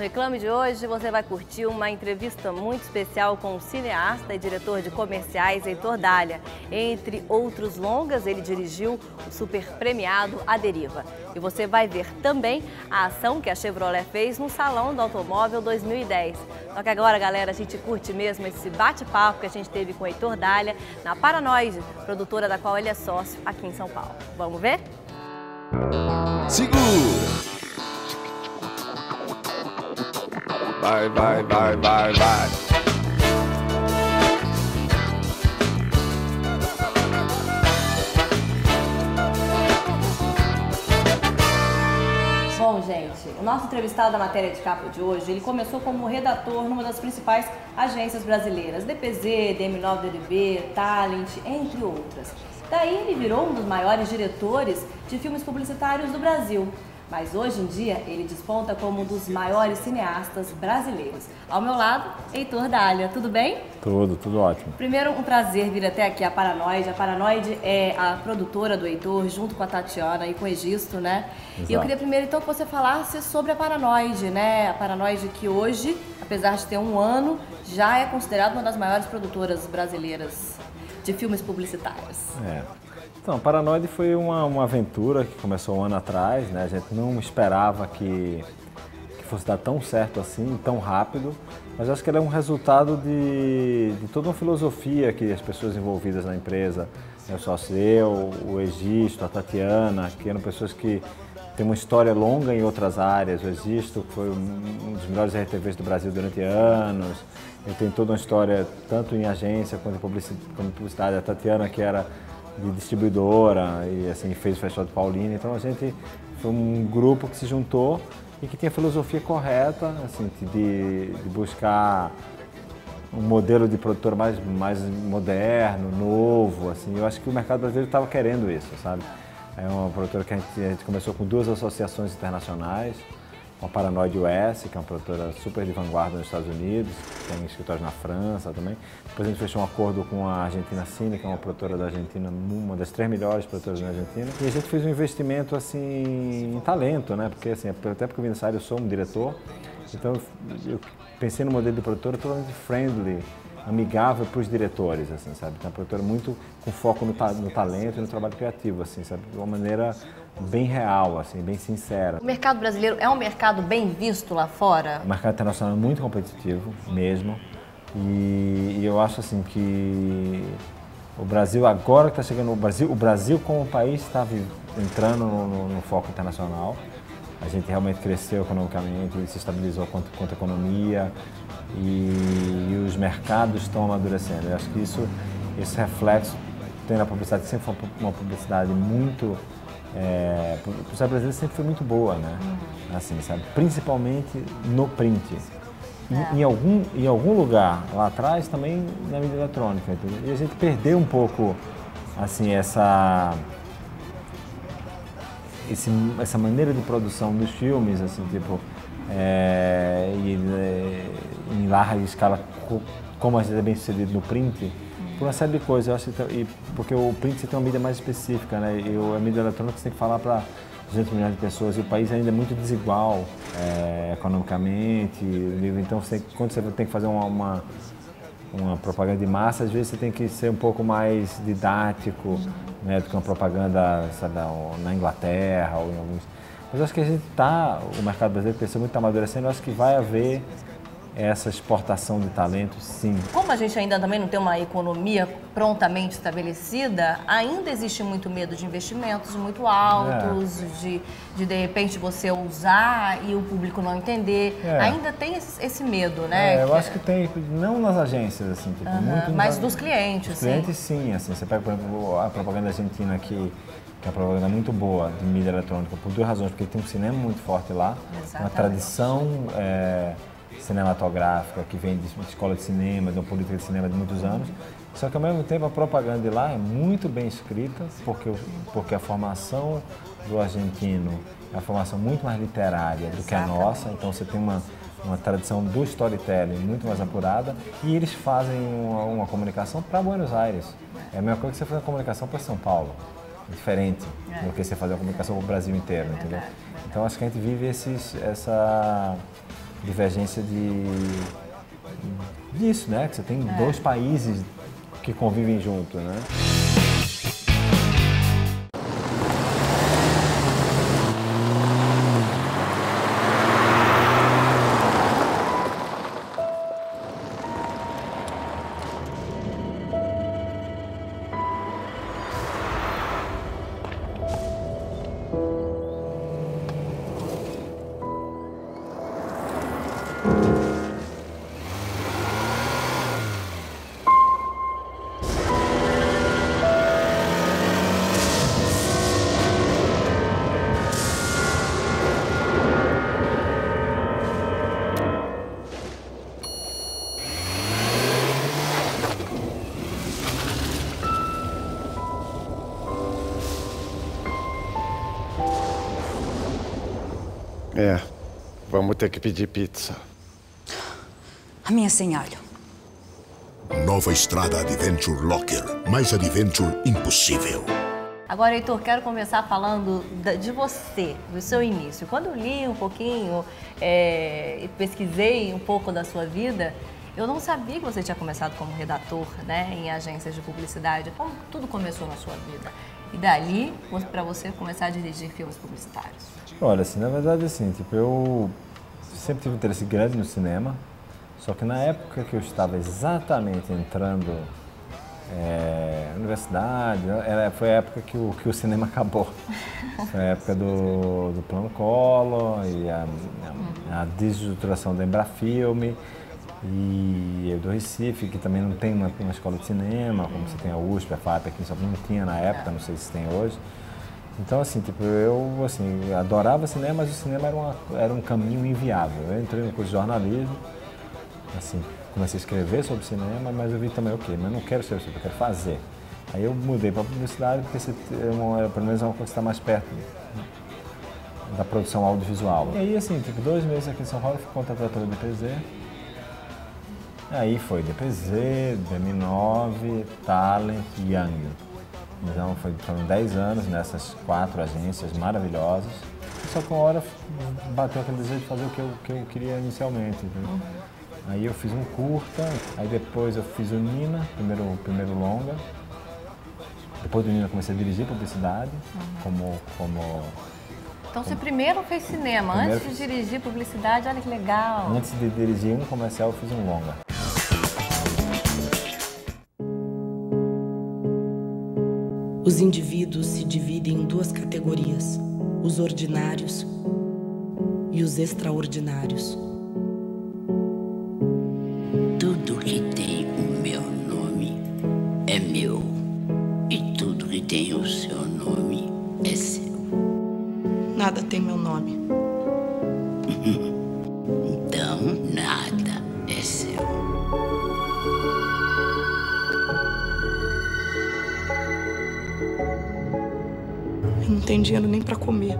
Reclame de hoje você vai curtir uma entrevista muito especial com o cineasta e diretor de comerciais Heitor Dália. Entre outros longas, ele dirigiu o super premiado A Deriva. E você vai ver também a ação que a Chevrolet fez no Salão do Automóvel 2010. Só que agora, galera, a gente curte mesmo esse bate-papo que a gente teve com Heitor Dália na Paranoide, produtora da qual ele é sócio aqui em São Paulo. Vamos ver? Segura! Vai, vai, vai, vai, vai. Bom, gente, o nosso entrevistado da matéria de capa de hoje, ele começou como redator numa das principais agências brasileiras, DPZ, DM9DDB, Talent, entre outras. Daí ele virou um dos maiores diretores de filmes publicitários do Brasil mas hoje em dia ele desponta como um dos maiores cineastas brasileiros. Ao meu lado, Heitor Dália, tudo bem? Tudo, tudo ótimo. Primeiro, um prazer vir até aqui a Paranoide. A Paranoide é a produtora do Heitor, junto com a Tatiana e com o Egisto, né? Exato. E eu queria primeiro então que você falasse sobre a Paranoide, né? A Paranoide que hoje, apesar de ter um ano, já é considerada uma das maiores produtoras brasileiras de filmes publicitários. É. Então, Paranoide foi uma, uma aventura que começou um ano atrás, né? A gente não esperava que, que fosse dar tão certo assim, tão rápido, mas acho que ele é um resultado de, de toda uma filosofia que as pessoas envolvidas na empresa, eu sócio eu, o Egisto, a Tatiana, que eram pessoas que têm uma história longa em outras áreas. O Egisto foi um dos melhores RTVs do Brasil durante anos. Ele tem toda uma história, tanto em agência quanto em publicidade. A Tatiana, que era de distribuidora e assim fez o Festival de Paulina. Então a gente foi um grupo que se juntou e que tinha a filosofia correta, assim, de, de buscar um modelo de produtor mais, mais moderno, novo, assim. Eu acho que o mercado brasileiro estava querendo isso, sabe? É uma produtora que a gente, a gente começou com duas associações internacionais, com a Paranoid US, que é uma produtora super de vanguarda nos Estados Unidos, tem escritórios na França também. Depois a gente fechou um acordo com a Argentina Cine, que é uma produtora da Argentina, uma das três melhores produtoras da Argentina. E a gente fez um investimento assim em talento, né? Porque assim, até porque eu nessa área, eu sou um diretor, então eu pensei no modelo de produtora totalmente friendly, amigável para os diretores, assim, sabe? Então, uma produtora muito com foco no, ta no talento e no trabalho criativo, assim, sabe? De uma maneira bem real, assim, bem sincera. O mercado brasileiro é um mercado bem visto lá fora? O mercado internacional é muito competitivo, mesmo. E, e eu acho assim que o Brasil agora que está chegando, o Brasil, o Brasil como país está entrando no, no, no, foco internacional. A gente realmente cresceu economicamente, se estabilizou quanto, quanto a economia e, e os mercados estão amadurecendo. Eu acho que isso, esse reflexo tem na publicidade, sempre foi uma publicidade muito é, a brasileira sempre foi muito boa, né? Uhum. Assim, sabe? Principalmente no print. É. Em, algum, em algum lugar lá atrás também na mídia eletrônica. Entendeu? E a gente perdeu um pouco assim essa esse, essa maneira de produção dos filmes, assim, tipo, é, e, é, em larga escala, como a gente é bem sucedido no print, por uma série de coisas. Eu acho que, e, porque o print você tem uma mídia mais específica, né? E a mídia eletrônica você tem que falar para 200 milhões de pessoas e o país ainda é muito desigual é, economicamente. Então, você, quando você tem que fazer uma, uma, uma, propaganda de massa, às vezes você tem que ser um pouco mais didático né, do que uma propaganda sabe, na Inglaterra ou em alguns. Mas acho que a gente está, o mercado brasileiro cresceu muito, está amadurecendo, acho que vai haver essa exportação de talentos, sim. Como a gente ainda também não tem uma economia prontamente estabelecida, ainda existe muito medo de investimentos muito altos, é. de, de de repente você usar e o público não entender. É. Ainda tem esse, esse medo, né? É, eu acho que tem, não nas agências, assim, tipo, muito mas dos clientes, sim. clientes, sim, assim, você pega, por exemplo, a propaganda argentina aqui, que é uma propaganda muito boa de mídia eletrônica, por duas razões, porque tem um cinema muito forte lá, Exatamente. uma tradição... É, cinematográfica que vem de escola de cinema, de uma política de cinema de muitos anos. Só que ao mesmo tempo a propaganda de lá é muito bem escrita, porque, porque a formação do argentino é uma formação muito mais literária do que a nossa, então você tem uma, uma tradição do storytelling muito mais apurada e eles fazem uma, uma comunicação para Buenos Aires. É a mesma coisa que você fazer uma comunicação para São Paulo. É diferente é. do que você fazer uma comunicação para o Brasil inteiro, entendeu? Então acho que a gente vive esses, essa divergência de disso, né? Que você tem É. dois países que convivem juntos, né? É, vamos ter que pedir pizza. A minha sem alho. Nova estrada Adventure Locker. Mais Adventure impossível. Agora, Heitor, quero começar falando de você, do seu início. Quando eu li um pouquinho é, e pesquisei um pouco da sua vida, eu não sabia que você tinha começado como redator né, em agências de publicidade. Como tudo começou na sua vida? E dali, para você começar a dirigir filmes publicitários. Olha, assim, na verdade, assim, tipo, eu sempre tive um interesse grande no cinema, só que na época que eu estava exatamente entrando é, na universidade, era, foi a época que o, que o cinema acabou. Foi a época do, do Plano Collor e a, a, a desestruturação da Embrafilme e do Recife, que também não tem uma, uma escola de cinema, como você tem a USP, a FAP aqui, só não tinha na época, não sei se tem hoje. Então, assim, tipo, eu assim, adorava cinema, mas o cinema era, uma, era um caminho inviável. Eu entrei no curso de jornalismo, assim, comecei a escrever sobre cinema, mas eu vi também, ok, mas eu não quero escrever sobre, eu quero fazer. Aí eu mudei para publicidade, porque você, é uma, pelo menos é uma coisa que está mais perto da produção audiovisual. E aí, assim, tipo, dois meses aqui em São Paulo, fui contratado pela DPZ. Aí foi DPZ, DM9, Talent e Young. Então foi, foram 10 anos nessas quatro agências maravilhosas. Só que uma hora bateu aquele desejo de fazer o que eu, que eu queria inicialmente. entendeu? Aí eu fiz um curta, aí depois eu fiz o Nina, primeiro, primeiro longa. Depois do Nina eu comecei a dirigir publicidade, como, como Então, você primeiro fez cinema, Primeiro antes de dirigir publicidade, olha que legal. antes de dirigir um comercial eu fiz um longa. Os indivíduos se dividem em duas categorias: os ordinários e os extraordinários. Tudo que tem o meu nome é meu. E tudo que tem o seu nome é seu. Nada tem meu nome. Então nada é seu. Tenho dinheiro nem pra comer.